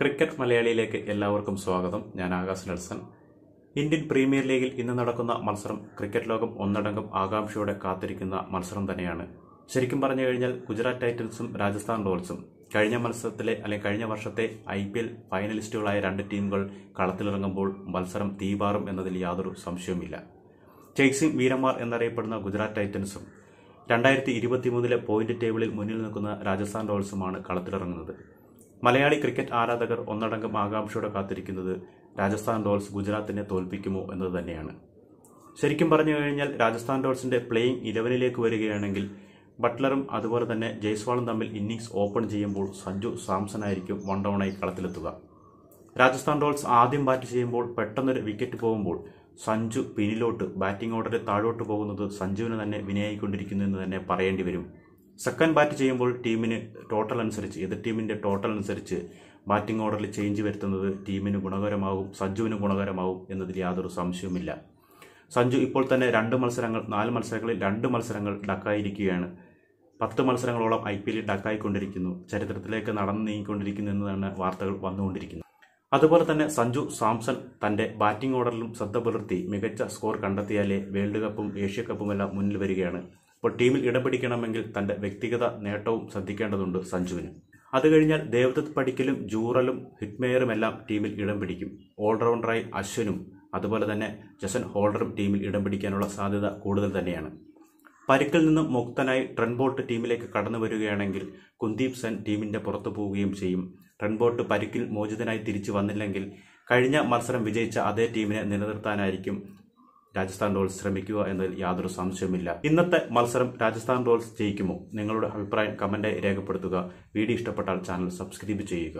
Cricket മലയാളിയിലേക്ക് എല്ലാവർക്കും സ്വാഗതം. ഞാൻ ആകാശ് നെൽസൺ. ഇന്ത്യൻ പ്രീമിയർ ലീഗിൽ ഇന്ന് നടക്കുന്ന മത്സരം ക്രിക്കറ്റ് ലോകം ഒന്നടങ്കം ആകാംക്ഷയോടെ കാത്തിരിക്കുന്ന മത്സരം തന്നെയാണ്. ശരിക്കും പറഞ്ഞു കഴിഞ്ഞാൽ ഗുജറാത്ത് ടൈറ്റൻസും രാജസ്ഥാൻ റോയൽസും കഴിഞ്ഞ മത്സരത്തിലെ അല്ലെങ്കിൽ കഴിഞ്ഞ വർഷത്തെ ഐ പി എൽ ഫൈനലിസ്റ്റുകളായ രണ്ട് ടീമുകൾ കളത്തിലിറങ്ങുമ്പോൾ മത്സരം തീപാറും എന്നതിൽ യാതൊരു സംശയവുമില്ല. ചേക്സിംഗ് വീരന്മാർ എന്നറിയപ്പെടുന്ന ഗുജറാത്ത് ടൈറ്റൻസും രണ്ടായിരത്തി ഇരുപത്തിമൂന്നിലെ പോയിന്റ് ടേബിളിൽ മുന്നിൽ നിൽക്കുന്ന രാജസ്ഥാൻ റോയൽസുമാണ് കളത്തിലിറങ്ങുന്നത്. മലയാളി ക്രിക്കറ്റ് ആരാധകർ ഒന്നടങ്കം ആകാംക്ഷയോടെ കാത്തിരിക്കുന്നത് രാജസ്ഥാൻ റോയൽസ് ഗുജറാത്തിനെ തോൽപ്പിക്കുമോ എന്നത് തന്നെയാണ്. ശരിക്കും പറഞ്ഞു കഴിഞ്ഞാൽ രാജസ്ഥാൻ റോയൽസിന്റെ പ്ലേയിങ് ഇലവനിലേക്ക് വരികയാണെങ്കിൽ ബട്ട്ലറും അതുപോലെ തന്നെ ജയ്സ്വാളും തമ്മിൽ ഇന്നിംഗ്സ് ഓപ്പൺ ചെയ്യുമ്പോൾ സഞ്ജു സാംസൺ ആയിരിക്കും വൺ ഡൗണായി കളത്തിലെത്തുക. രാജസ്ഥാൻ റോയൽസ് ആദ്യം ബാറ്റ് ചെയ്യുമ്പോൾ പെട്ടെന്നൊരു വിക്കറ്റ് പോകുമ്പോൾ സഞ്ജു പിന്നിലോട്ട് ബാറ്റിംഗ് ഓർഡറിൽ താഴോട്ട് പോകുന്നത് സഞ്ജുവിന് തന്നെ വിനയായിക്കൊണ്ടിരിക്കുന്നു എന്ന് തന്നെ പറയേണ്ടി വരും. സെക്കൻഡ് ബാറ്റ് ചെയ്യുമ്പോൾ ടീമിന് ടോട്ടൽ അനുസരിച്ച് എതിർ ടീമിന്റെ ടോട്ടൽ അനുസരിച്ച് ബാറ്റിംഗ് ഓർഡറിൽ ചേഞ്ച് വരുത്തുന്നത് ടീമിന് ഗുണകരമാകും സഞ്ജുവിന് ഗുണകരമാകും എന്നതിൽ യാതൊരു സംശയവുമില്ല. സഞ്ജു ഇപ്പോൾ തന്നെ രണ്ട് മത്സരങ്ങൾ നാല് മത്സരങ്ങളിൽ രണ്ട് മത്സരങ്ങൾ ഡക്കായിരിക്കുകയാണ്. പത്ത് മത്സരങ്ങളോളം ഐ പി എല്ലിൽ ഡക്കായിക്കൊണ്ടിരിക്കുന്നു. ചരിത്രത്തിലേക്ക് നടന്നു നീങ്ങിക്കൊണ്ടിരിക്കുന്നു എന്നതാണ് വാർത്തകൾ വന്നുകൊണ്ടിരിക്കുന്നത്. അതുപോലെ തന്നെ സഞ്ജു സാംസൺ തന്റെ ബാറ്റിംഗ് ഓർഡറിലും ശ്രദ്ധ പുലർത്തി മികച്ച സ്കോർ കണ്ടെത്തിയാലേ വേൾഡ് കപ്പും ഏഷ്യ കപ്പുമെല്ലാം മുന്നിൽ വരികയാണ്. അപ്പോൾ ടീമിൽ ഇടം പിടിക്കണമെങ്കിൽ തന്റെ വ്യക്തിഗത നേട്ടവും ശ്രദ്ധിക്കേണ്ടതുണ്ട് സഞ്ജുവിന്. അത് കഴിഞ്ഞാൽ ദേവദത്ത് പടിക്കലും ജൂറലും ഹിറ്റ്മേയറും എല്ലാം ടീമിൽ ഇടം പിടിക്കും ഓൾറൗണ്ടറായി അശ്വനും അതുപോലെ തന്നെ ജസൻ ഹോൾഡറും ടീമിൽ ഇടം പിടിക്കാനുള്ള സാധ്യത കൂടുതൽ തന്നെയാണ്. പരിക്കിൽ നിന്നും മുക്തനായി ട്രെൻബോട്ട് ടീമിലേക്ക് കടന്നു വരികയാണെങ്കിൽ കുന്ദീപ് സെൻ ടീമിന്റെ പുറത്തു പോവുകയും ചെയ്യും. ട്രെൻബോട്ട് പരിക്കിൽ മോചിതനായി തിരിച്ചു വന്നില്ലെങ്കിൽ കഴിഞ്ഞ മത്സരം വിജയിച്ച അതേ ടീമിനെ നിലനിർത്താനായിരിക്കും രാജസ്ഥാൻ റോയൽസ് ശ്രമിക്കുക എന്നതിൽ യാതൊരു സംശയമില്ല ഇന്നത്തെ മത്സരം രാജസ്ഥാൻ റോയൽസ് ജയിക്കുമോ? നിങ്ങളുടെ അഭിപ്രായം കമന്റായി രേഖപ്പെടുത്തുക. വീഡിയോ ഇഷ്ടപ്പെട്ടാൽ ചാനൽ സബ്സ്ക്രൈബ് ചെയ്യുക.